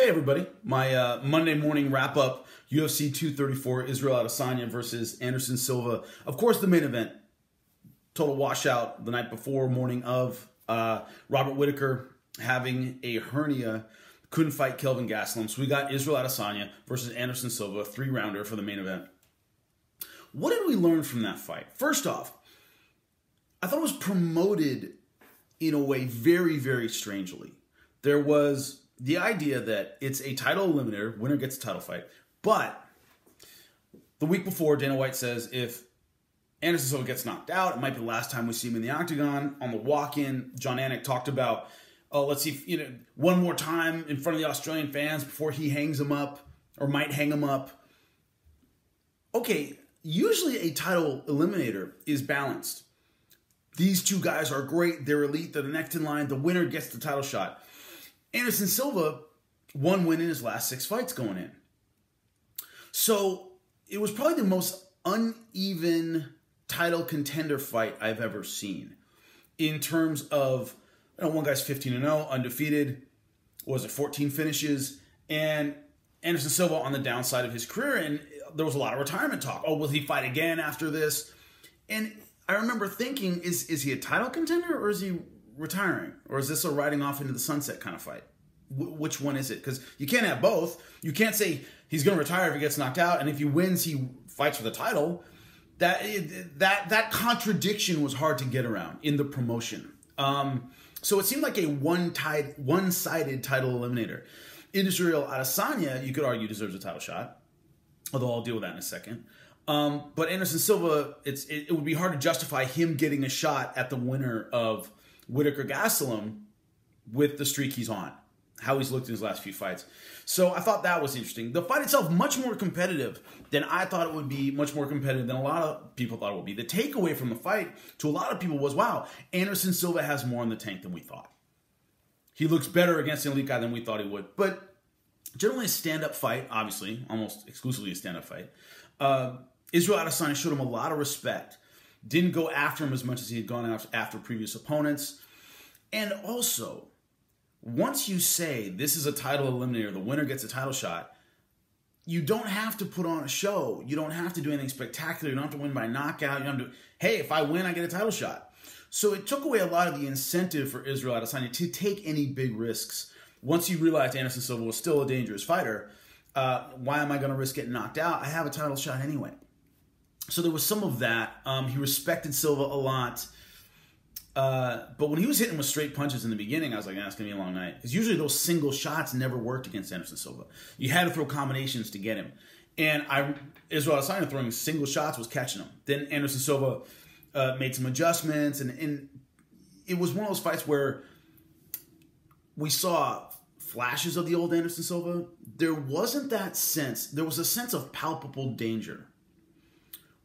Hey everybody, my uh, Monday morning wrap up UFC 234 Israel Adesanya versus Anderson Silva. Of course, the main event, total washout the night before, morning of. Uh, Robert Whitaker having a hernia, couldn't fight Kelvin Gastelum. So we got Israel Adesanya versus Anderson Silva, three rounder for the main event. What did we learn from that fight? First off, I thought it was promoted in a way very, very strangely. There was the idea that it's a title eliminator, winner gets a title fight, but the week before, Dana White says if Anderson Silva gets knocked out, it might be the last time we see him in the octagon. On the walk-in, Jon Anik talked about, oh, let's see, if, you know, one more time in front of the Australian fans before he hangs him up or might hang him up. Okay, usually a title eliminator is balanced. These two guys are great. They're elite. They're the next in line. The winner gets the title shot. Anderson Silva one win in his last six fights going in. So it was probably the most uneven title contender fight I've ever seen in terms of you know, one guy's 15 and 0, undefeated, was it 14 finishes, and Anderson Silva on the downside of his career, and there was a lot of retirement talk. Oh, will he fight again after this? And I remember thinking, is is he a title contender or is he retiring, or is this a riding off into the sunset kind of fight? W- which one is it? Because you can't have both. You can't say he's going to retire if he gets knocked out, and if he wins, he fights for the title. That that that contradiction was hard to get around in the promotion. Um, so it seemed like a one tied one sided title eliminator. Israel Adesanya, you could argue, deserves a title shot, although I'll deal with that in a second. Um, but Anderson Silva, it's it, it, would be hard to justify him getting a shot at the winner of Whitaker Gastelum with the streak he's on, how he's looked in his last few fights. So I thought that was interesting. The fight itself, much more competitive than I thought it would be, much more competitive than a lot of people thought it would be. The takeaway from the fight to a lot of people was wow, Anderson Silva has more in the tank than we thought. He looks better against an elite guy than we thought he would. But generally, a stand up fight, obviously, almost exclusively a stand up fight. Uh, Israel Adesanya showed him a lot of respect didn't go after him as much as he had gone after previous opponents. And also, once you say this is a title eliminator, the winner gets a title shot, you don't have to put on a show. You don't have to do anything spectacular. You don't have to win by knockout. You don't have to, hey, if I win, I get a title shot. So it took away a lot of the incentive for Israel Adesanya to take any big risks. Once you realized Anderson Silva was still a dangerous fighter, uh, why am I going to risk getting knocked out? I have a title shot anyway. So there was some of that. Um, he respected Silva a lot. Uh, but when he was hitting with straight punches in the beginning, I was like, ah, it's going to be a long night. Because usually those single shots never worked against Anderson Silva. You had to throw combinations to get him. And I, Israel Adesanya throwing single shots was catching him. Then Anderson Silva uh, made some adjustments. And, and it was one of those fights where we saw flashes of the old Anderson Silva. There wasn't that sense. There was a sense of palpable danger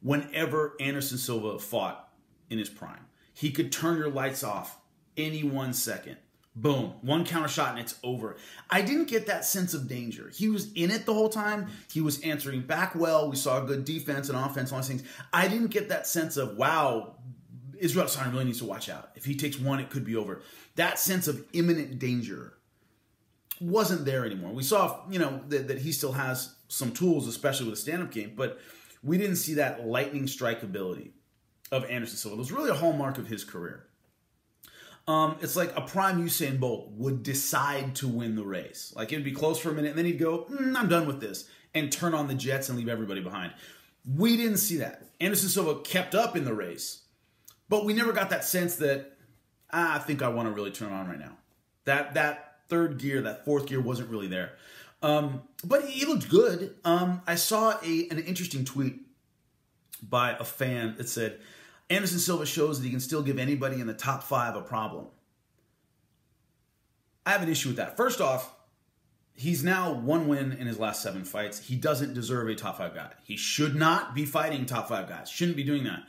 whenever Anderson Silva fought in his prime. He could turn your lights off any one second. Boom, one counter shot and it's over. I didn't get that sense of danger. He was in it the whole time. He was answering back well. We saw good defense and offense, all these things. I didn't get that sense of, wow, Israel Adesanya really needs to watch out. If he takes one, it could be over. That sense of imminent danger wasn't there anymore. We saw, you know, that, that he still has some tools, especially with a stand-up game, but we didn't see that lightning strike ability of Anderson Silva. It was really a hallmark of his career. Um, it's like a prime Usain Bolt would decide to win the race. Like it would be close for a minute, and then he'd go, mm, "I'm done with this," and turn on the jets and leave everybody behind. We didn't see that. Anderson Silva kept up in the race, but we never got that sense that ah, I think I want to really turn on right now. That that third gear, that fourth gear wasn't really there. Um, but he looked good. Um, I saw a an interesting tweet by a fan that said, Anderson Silva shows that he can still give anybody in the top five a problem. I have an issue with that. First off, he's now one win in his last seven fights. He doesn't deserve a top five guy. He should not be fighting top five guys. Shouldn't be doing that.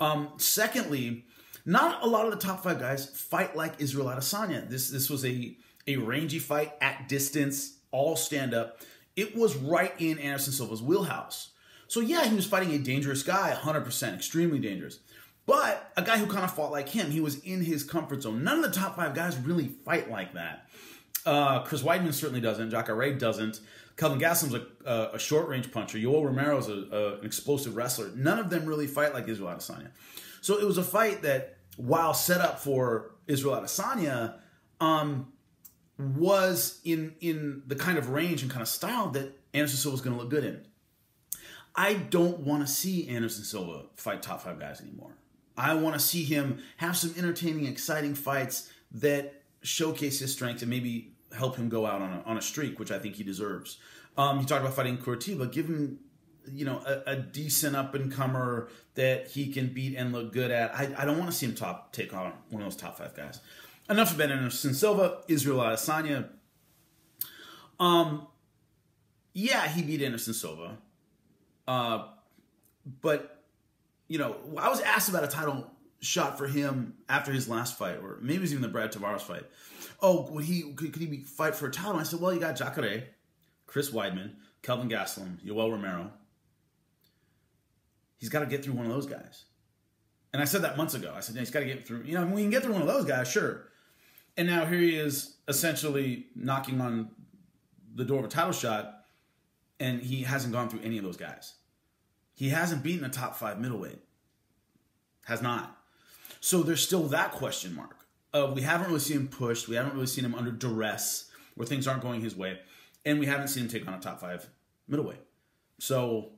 Um, secondly, not a lot of the top five guys fight like Israel Adesanya. This this was a a rangy fight at distance all stand up. It was right in Anderson Silva's wheelhouse. So yeah, he was fighting a dangerous guy, 100%, extremely dangerous. But a guy who kind of fought like him, he was in his comfort zone. None of the top five guys really fight like that. Uh, Chris Weidman certainly doesn't. Jacare doesn't. Kelvin Gastelum's a, a, a short range puncher. Yoel Romero's a, a, an explosive wrestler. None of them really fight like Israel Adesanya. So it was a fight that, while set up for Israel Adesanya, um, was in in the kind of range and kind of style that Anderson Silva was going to look good in. I don't want to see Anderson Silva fight top five guys anymore. I want to see him have some entertaining, exciting fights that showcase his strength and maybe help him go out on a, on a streak, which I think he deserves. Um, you talked about fighting Curitiba. Give him, you know, a, a decent up and comer that he can beat and look good at. I, I don't want to see him top take on one of those top five guys. Enough about Anderson Silva, Israel Adesanya. Um, yeah, he beat Anderson Silva. Uh, but you know, I was asked about a title shot for him after his last fight, or maybe it was even the Brad Tavares fight. Oh, would he could, could he fight for a title? I said, well, you got Jacare, Chris Weidman, Kelvin Gastelum, Yoel Romero. He's got to get through one of those guys. And I said that months ago. I said, yeah, he's got to get through. You know, we can get through one of those guys, sure. And now here he is, essentially knocking on the door of a title shot, and he hasn't gone through any of those guys. He hasn't beaten a top five middleweight. Has not. So there's still that question mark. Uh, we haven't really seen him pushed. We haven't really seen him under duress where things aren't going his way. And we haven't seen him take on a top five middleweight. So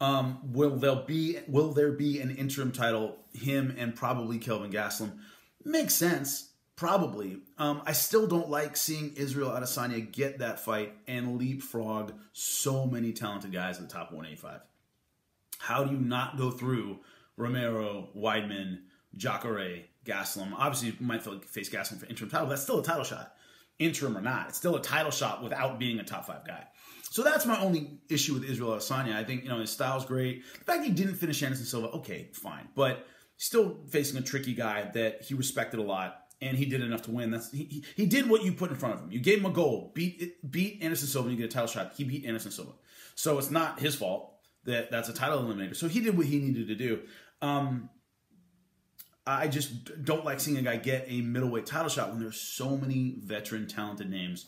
um, will there be will there be an interim title? Him and probably Kelvin Gastelum makes sense. Probably. Um, I still don't like seeing Israel Adesanya get that fight and leapfrog so many talented guys in the top 185. How do you not go through Romero, Weidman, Jacare, Gaslam? Obviously, you might face Gaslam for interim title. But that's still a title shot, interim or not. It's still a title shot without being a top five guy. So that's my only issue with Israel Adesanya. I think you know his style's great. The fact he didn't finish Anderson Silva, okay, fine, but still facing a tricky guy that he respected a lot and he did enough to win. That's he, he, he did what you put in front of him. You gave him a goal, beat beat Anderson Silva, and you get a title shot. He beat Anderson Silva, so it's not his fault that that's a title eliminator. So he did what he needed to do. Um, I just don't like seeing a guy get a middleweight title shot when there's so many veteran, talented names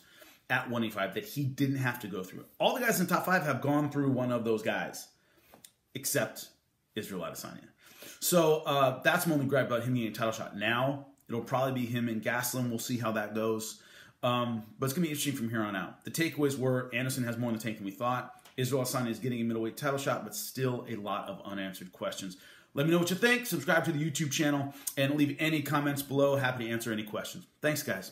at 185 that he didn't have to go through. All the guys in the top five have gone through one of those guys, except Israel Adesanya. So uh, that's my only gripe about him getting a title shot. Now it'll probably be him and Gastelum. We'll see how that goes. Um, but it's gonna be interesting from here on out. The takeaways were Anderson has more in the tank than we thought. Israel Adesanya is getting a middleweight title shot, but still a lot of unanswered questions. Let me know what you think. Subscribe to the YouTube channel and leave any comments below. Happy to answer any questions. Thanks, guys.